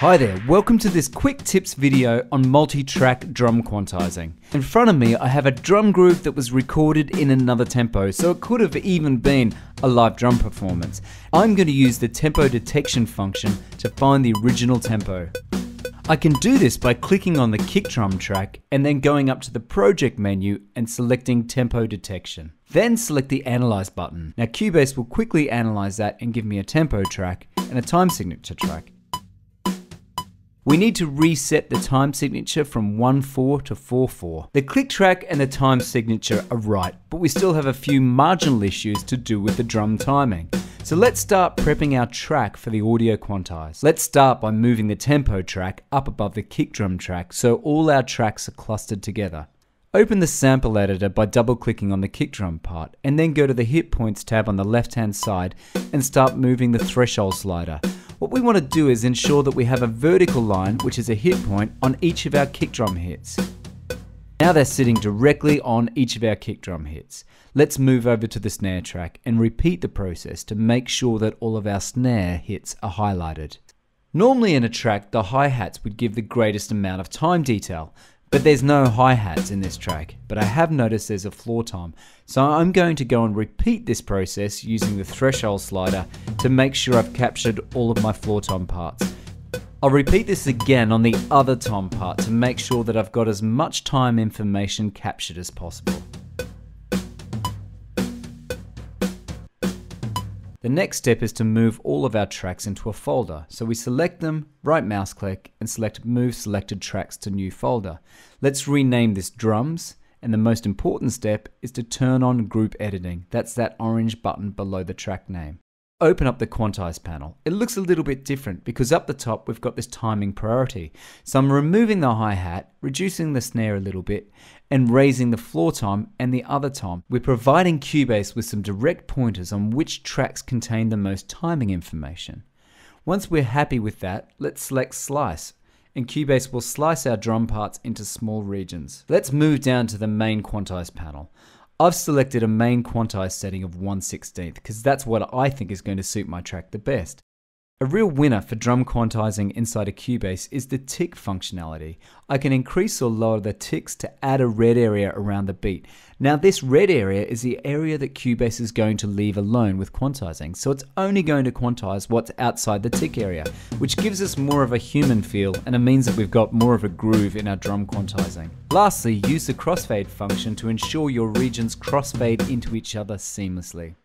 Hi there, welcome to this quick tips video on multi-track drum quantizing. In front of me I have a drum groove that was recorded in another tempo, so it could have even been a live drum performance. I'm going to use the tempo detection function to find the original tempo. I can do this by clicking on the kick drum track and then going up to the project menu and selecting tempo detection. Then select the analyze button. Now Cubase will quickly analyze that and give me a tempo track and a time signature track. We need to reset the time signature from 1-4 to 4-4. The click track and the time signature are right, but we still have a few marginal issues to do with the drum timing. So let's start prepping our track for the audio quantize. Let's start by moving the tempo track up above the kick drum track so all our tracks are clustered together. Open the sample editor by double clicking on the kick drum part and then go to the hit points tab on the left hand side and start moving the threshold slider. What we want to do is ensure that we have a vertical line, which is a hit point, on each of our kick drum hits. Now they're sitting directly on each of our kick drum hits. Let's move over to the snare track and repeat the process to make sure that all of our snare hits are highlighted. Normally in a track, the hi-hats would give the greatest amount of time detail, but there's no hi-hats in this track, but I have noticed there's a floor tom, So I'm going to go and repeat this process using the threshold slider to make sure I've captured all of my floor tom parts. I'll repeat this again on the other tom part to make sure that I've got as much time information captured as possible. The next step is to move all of our tracks into a folder. So we select them, right mouse click, and select Move Selected Tracks to New Folder. Let's rename this Drums, and the most important step is to turn on Group Editing. That's that orange button below the track name open up the quantize panel. It looks a little bit different because up the top we've got this timing priority. So I'm removing the hi-hat, reducing the snare a little bit, and raising the floor tom and the other tom. We're providing Cubase with some direct pointers on which tracks contain the most timing information. Once we're happy with that, let's select Slice and Cubase will slice our drum parts into small regions. Let's move down to the main quantize panel. I've selected a main quantize setting of 1 16th because that's what I think is going to suit my track the best. A real winner for drum quantizing inside a Cubase is the tick functionality. I can increase or lower the ticks to add a red area around the beat. Now this red area is the area that Cubase is going to leave alone with quantizing, so it's only going to quantize what's outside the tick area, which gives us more of a human feel and it means that we've got more of a groove in our drum quantizing. Lastly, use the crossfade function to ensure your regions crossfade into each other seamlessly.